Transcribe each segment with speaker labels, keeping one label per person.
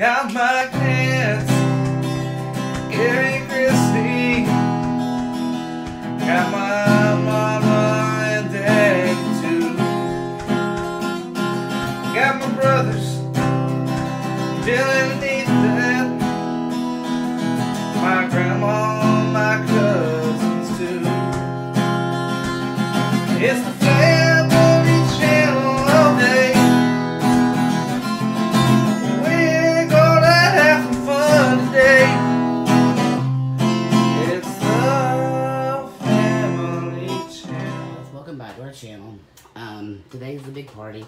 Speaker 1: Got my pants, Carrie Chrissy. Got my mama and dad too. Got my brothers, Dylan and Ethan. My grandma, my cousins too. It's the
Speaker 2: party.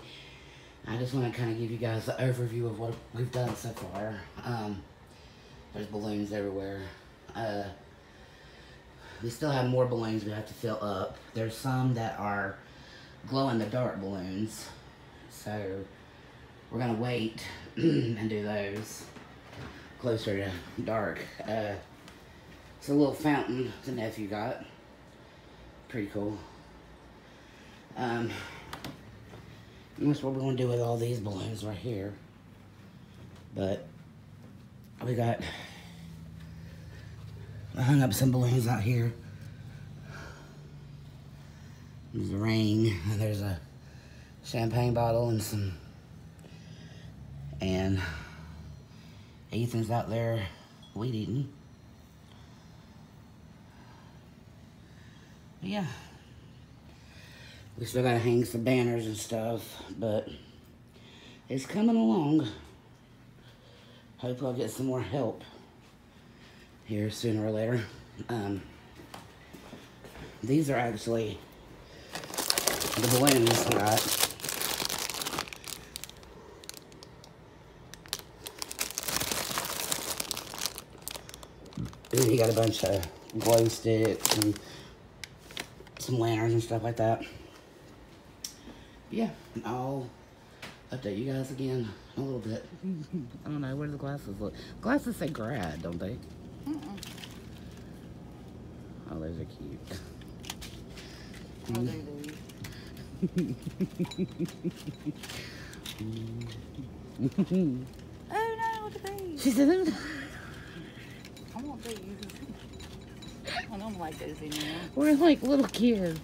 Speaker 2: I just want to kind of give you guys an overview of what we've done so far. Um, there's balloons everywhere. Uh, we still have more balloons we have to fill up. There's some that are glow in the dark balloons. So we're going to wait and do those closer to dark. Uh, it's a little fountain the nephew got. Pretty cool. Um, and that's what we're gonna do with all these balloons right here. But we got I hung up some balloons out here. There's a ring, and there's a champagne bottle and some and Ethan's out there weed eating. But yeah. We still gotta hang some banners and stuff, but it's coming along. Hope I'll get some more help here sooner or later. Um, these are actually the balloons we got. And you got a bunch of glow sticks and some lanterns and stuff like that. Yeah, I'll update you guys again in a little bit. I don't know, where do the glasses look? Glasses say grad, don't they? Oh, those are cute.
Speaker 3: Oh, mm. oh no, what are these?
Speaker 2: She said,
Speaker 3: I want these. I don't like those anymore.
Speaker 2: we're like little kids.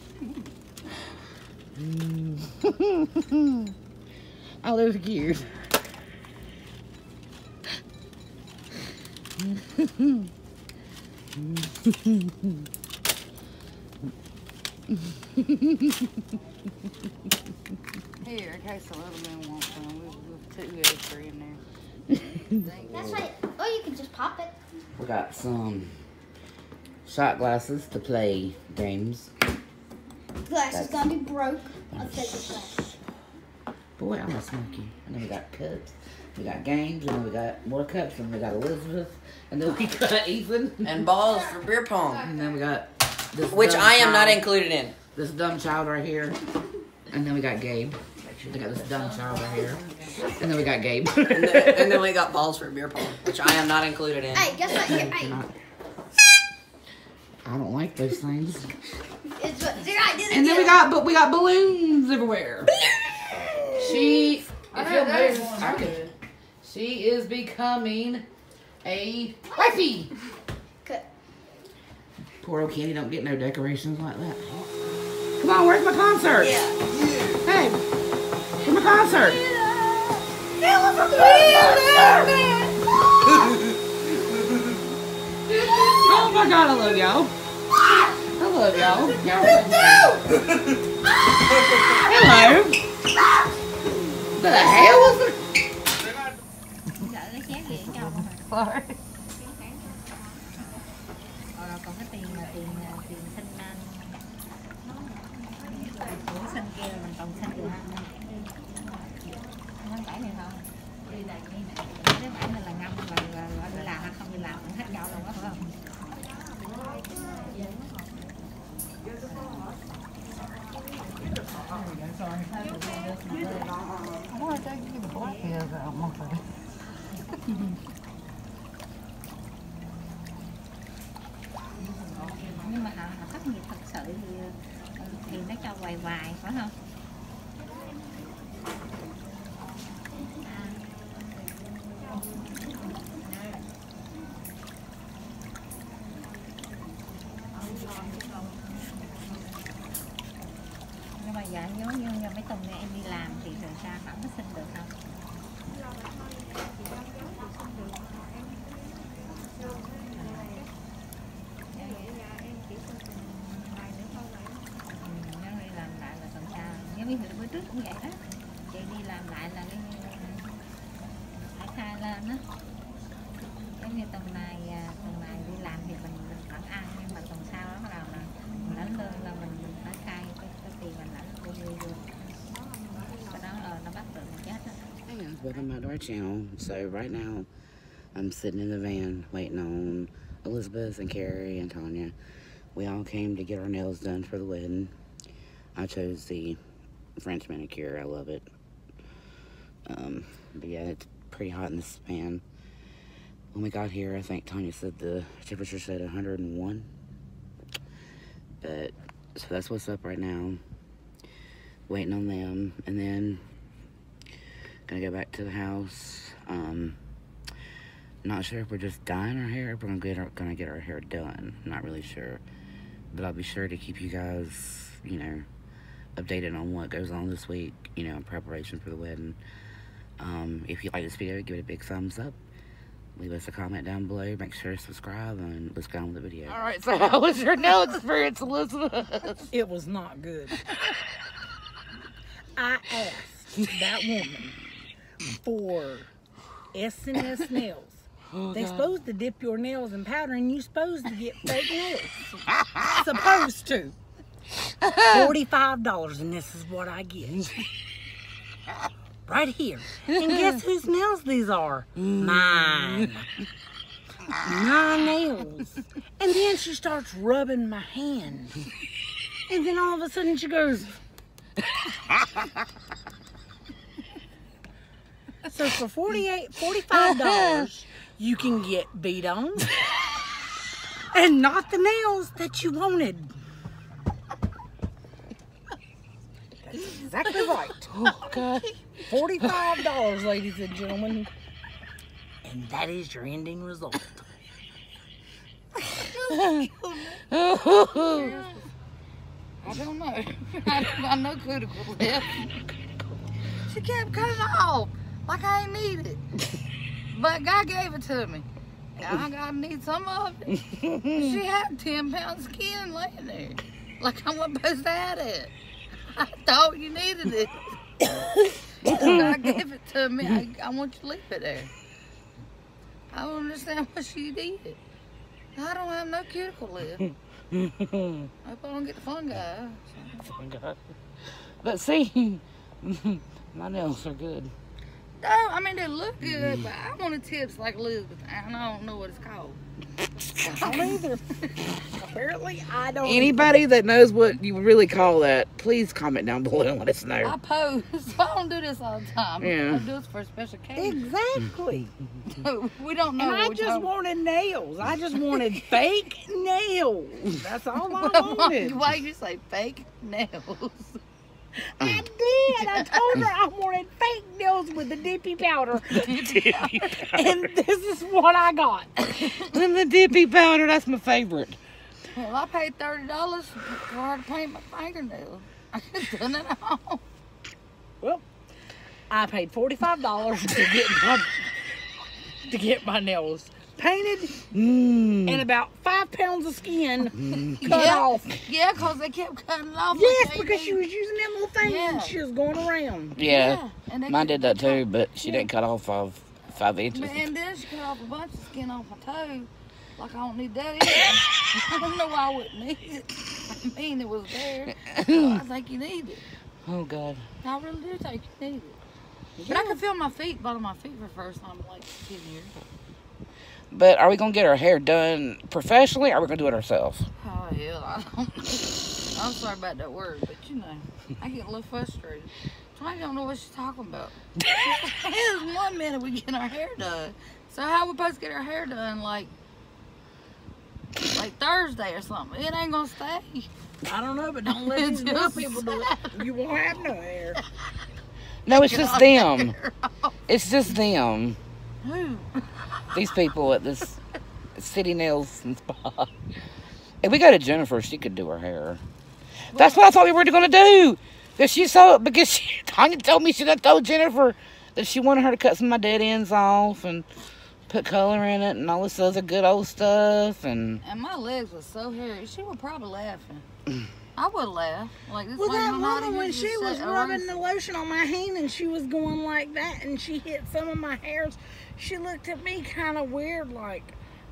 Speaker 2: Oh, those are cute.
Speaker 3: Here, in case the little man wants some, we'll, we'll two extra in there.
Speaker 4: That's right. Or you can just pop it.
Speaker 2: We got some shot glasses to play games.
Speaker 4: Glass
Speaker 2: That's-
Speaker 4: is gonna be broke. I'll take this glass.
Speaker 2: Boy, I'm a smoky. And then we got cups. We got games, and then we got more cups, and we got Elizabeth, and then we got Ethan,
Speaker 5: and balls for beer pong,
Speaker 2: and then we got this
Speaker 5: which
Speaker 2: dumb
Speaker 5: I am not included in.
Speaker 2: This dumb child right here, and then we got Gabe. We got this dumb child right here, and then we got Gabe.
Speaker 5: And then, and then we got balls for beer pong, which I am not included in.
Speaker 4: Hey, guess what? Here, hey,
Speaker 2: I don't like those things.
Speaker 4: it's what here, I did
Speaker 2: And then we got, but we got balloons everywhere. She, if you'll notice, I could- she is becoming a wifey. Poor old Kenny don't get no decorations like that. Come on, where's my concert? Hey, where's my concert? Oh my god, I love y'all. Y'all. Y'all- Hello.
Speaker 3: Trà thì
Speaker 6: rồi không có xin được không? Ừ, nếu giống như hồi bữa trước cũng vậy đó. Chị đi làm lại là cái phải khai lên á. Giống như tuần này à, tuần này đi làm thì mình, mình vẫn ăn nhưng mà tuần sau đó bắt đầu là mình lãnh lương là mình, mình phải khai cái, cái tiền mình lãnh bao nhiêu vô.
Speaker 2: Welcome back to our channel. So right now, I'm sitting in the van waiting on Elizabeth and Carrie and Tanya. We all came to get our nails done for the wedding. I chose the French manicure. I love it. Um, but yeah, it's pretty hot in this van. When we got here, I think Tanya said the temperature said 101. But so that's what's up right now. Waiting on them, and then gonna go back to the house. Um, not sure if we're just dyeing our hair. If we're gonna get our, gonna get our hair done. Not really sure, but I'll be sure to keep you guys, you know, updated on what goes on this week. You know, in preparation for the wedding. Um, if you like this video, give it a big thumbs up. Leave us a comment down below. Make sure to subscribe, and let's go on with the video. All right. So, how was your nail experience, Elizabeth?
Speaker 7: It was not good. I asked that woman for SNS nails. Oh, they supposed to dip your nails in powder and you supposed to get fake nails. supposed to. $45 and this is what I get. Right here. And guess whose nails these are? Mine. My nails. And then she starts rubbing my hand. And then all of a sudden she goes. So for 48 $45, you can get beat on and not the nails that you wanted. That's exactly right.
Speaker 2: Oh God.
Speaker 7: $45, ladies and gentlemen. And that is your ending result.
Speaker 3: I don't know. I got no cuticle left. She kept cutting off like I ain't need it. But God gave it to me. I gotta need some of it. She had 10 pounds skin laying there. Like I wasn't supposed to have it. I thought you needed it. God gave it to me. I, I want you to leave it there. I don't understand what she did. I don't have no cuticle left. I hope I don't get the fungi.
Speaker 2: God. But see, my nails are good.
Speaker 3: No, I mean they look good, mm-hmm. but I want tips like Elizabeth, and I don't know what it's called.
Speaker 7: I don't either. Apparently, I don't.
Speaker 2: Anybody that knows what you really call that, please comment down below and let us know.
Speaker 3: I
Speaker 2: know.
Speaker 3: pose. I don't do this all the time.
Speaker 2: Yeah.
Speaker 3: I do this for a special occasion.
Speaker 7: Exactly.
Speaker 3: we don't know.
Speaker 7: And I just
Speaker 3: time-
Speaker 7: wanted nails. I just wanted fake nails. That's all I
Speaker 3: why,
Speaker 7: wanted.
Speaker 3: why you say fake nails?
Speaker 7: I did. I told her I wanted fake nails with the dippy powder. and this is what I got.
Speaker 2: and the dippy powder, that's my favorite.
Speaker 3: Well, I paid thirty dollars for her to paint my fingernails. I could have done it at home.
Speaker 7: Well, I paid forty-five dollars to get my to get my nails painted
Speaker 2: Mm.
Speaker 7: and about five pounds of skin cut
Speaker 3: Yeah.
Speaker 7: off.
Speaker 3: Yeah, cause they kept cutting off. like
Speaker 7: Yes,
Speaker 3: they
Speaker 7: because she was using them little things
Speaker 3: Yeah.
Speaker 7: and she was going around.
Speaker 2: Yeah,
Speaker 3: and they
Speaker 2: mine did that too, but she didn't cut off of five inches.
Speaker 3: And then she cut off a bunch of skin off my toe. Like I don't need that either. I don't know why I wouldn't need it. I mean, it was there. So I think you need it.
Speaker 2: Oh God.
Speaker 3: I really do think you need it. But I can feel my feet, bottom of my feet for the first time in like 10 years.
Speaker 2: But are we gonna get our hair done professionally, or are we gonna do it ourselves?
Speaker 3: Oh, hell, I don't I'm sorry about that word, but you know, I get a little frustrated. I don't know what she's talking about. It's one minute we get our hair done. So how we supposed to get our hair done like like Thursday or something? It ain't gonna stay.
Speaker 7: I don't know, but don't let these
Speaker 3: Just
Speaker 7: little people do it. You won't have no hair.
Speaker 2: No, it's just them. It's just them.
Speaker 3: Who?
Speaker 2: These people at this City Nails and Spa. If we go to Jennifer, she could do her hair. That's what I thought we were gonna do. Because she saw because she, Tanya told me she done told Jennifer that she wanted her to cut some of my dead ends off and put color in it and all this other good old stuff and
Speaker 3: And my legs were so hairy. She was probably laughing. I would laugh. Like this
Speaker 7: Well,
Speaker 3: lady
Speaker 7: that
Speaker 3: know
Speaker 7: woman when she was rubbing the lotion on my hand and she was going like that and she hit some of my hairs, she looked at me kind of weird, like,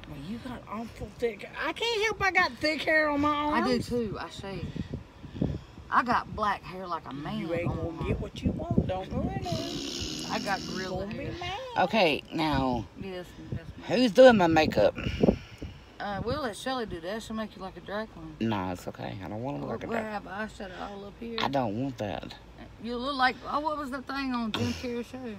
Speaker 7: "Well, you got awful thick." I can't help I got thick hair on my arms.
Speaker 3: I
Speaker 7: arms.
Speaker 3: do too. I shave. I got black hair like a man.
Speaker 7: You ain't gonna
Speaker 3: my-
Speaker 7: get what you want, don't go in there.
Speaker 3: I got grilled hair.
Speaker 2: okay now
Speaker 3: Yes, yes,
Speaker 2: who's doing my makeup?
Speaker 3: Uh, we'll let Shelly do that. She'll make you like a drag queen.
Speaker 2: No, it's okay. I don't want to look like a
Speaker 3: we'll
Speaker 2: drag.
Speaker 3: have eyeshadow all up here.
Speaker 2: I don't want that.
Speaker 3: You look like oh, what was the thing on Jim Carrey's show?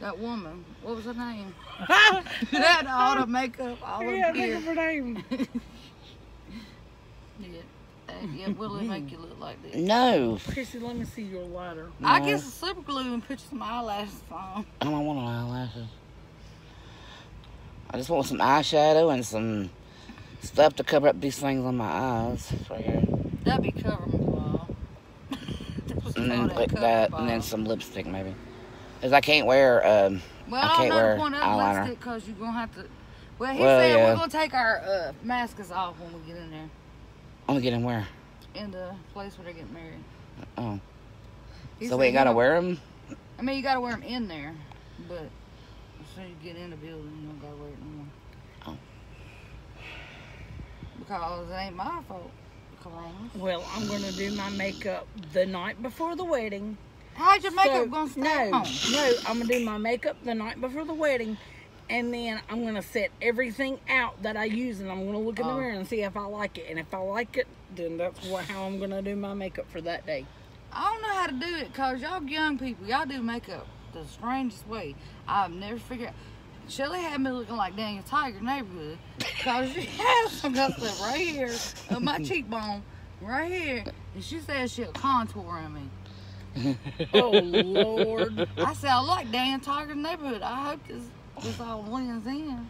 Speaker 3: That woman. What was her name? that all the makeup all
Speaker 7: yeah,
Speaker 3: up
Speaker 7: think
Speaker 3: here.
Speaker 7: of her name.
Speaker 3: Yeah. Uh, yeah, will it make you look like this?
Speaker 2: No,
Speaker 7: Chrissy, let me see your lighter.
Speaker 3: I
Speaker 2: No.
Speaker 3: get some super glue and put some eyelashes on.
Speaker 2: I don't want no eyelashes. I just want some eyeshadow and some stuff to cover up these things on my eyes. Right here.
Speaker 3: That'd be covering ball.
Speaker 2: And then like that, and then some lipstick maybe. Cause I can't wear. Um,
Speaker 3: Well,
Speaker 2: I can't wear
Speaker 3: the point of
Speaker 2: eyeliner.
Speaker 3: lipstick because you're gonna have to. Well, he
Speaker 2: Well,
Speaker 3: said
Speaker 2: yeah.
Speaker 3: we're gonna take our uh, masks off when we get in there,
Speaker 2: I'm gonna get in where?
Speaker 3: in the place where they get married.
Speaker 2: Oh,
Speaker 3: He
Speaker 2: so we gotta wear them.
Speaker 3: I mean, you gotta wear them in there, but as soon as you get in the building, you don't gotta wear it no more. Because it ain't my fault.
Speaker 7: Well, I'm gonna do my makeup the night before the wedding.
Speaker 3: How's your makeup
Speaker 7: So,
Speaker 3: gonna stay
Speaker 7: no,
Speaker 3: on?
Speaker 7: no, I'm gonna do my makeup the night before the wedding, and then I'm gonna set everything out that I use, and I'm gonna look in the
Speaker 3: Oh.
Speaker 7: mirror and see if I like it. And if I like it, then that's what, how I'm gonna do my makeup for that day.
Speaker 3: I don't know how to do it because y'all young people, y'all do makeup the strangest way. I've never figured out. Shelly had me looking like Daniel Tiger neighborhood because she has some stuff right here of my cheekbone, right here. And she said she'll contour on me.
Speaker 7: Oh Lord!
Speaker 3: I said, I like Daniel Tiger's neighborhood. I hope this, this all blends in.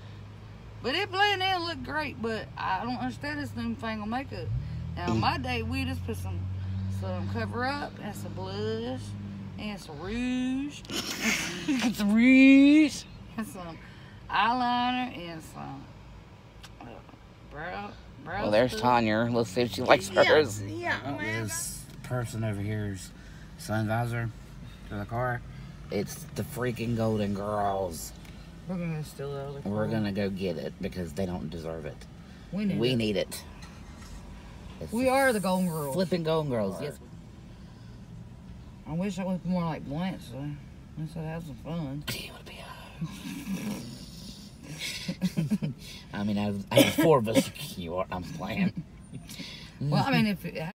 Speaker 3: But it blend in look great, but I don't understand this new thing on makeup. Now,
Speaker 2: Mm.
Speaker 3: my day, we just put some some cover up and some blush and some rouge
Speaker 2: It's rouge.
Speaker 3: And some eyeliner and some uh, brow. brow
Speaker 2: Well, there's
Speaker 3: stuff.
Speaker 2: Tanya. Let's see if she likes
Speaker 7: yeah,
Speaker 2: hers.
Speaker 7: yeah. well,
Speaker 2: This person over here's sun visor to the car. It's the freaking Golden Girls.
Speaker 3: We're gonna steal the other.
Speaker 2: We're gonna go get it because they don't deserve it.
Speaker 3: We need.
Speaker 2: We
Speaker 3: it.
Speaker 2: need it. It's
Speaker 3: We are the Golden Girls.
Speaker 2: flipping Golden Girls. Yes.
Speaker 3: I wish I was more like Blanche. So I said have some fun.
Speaker 2: I mean, out of, out of four of us, you are. I'm playing.
Speaker 3: Well, I mean, if it,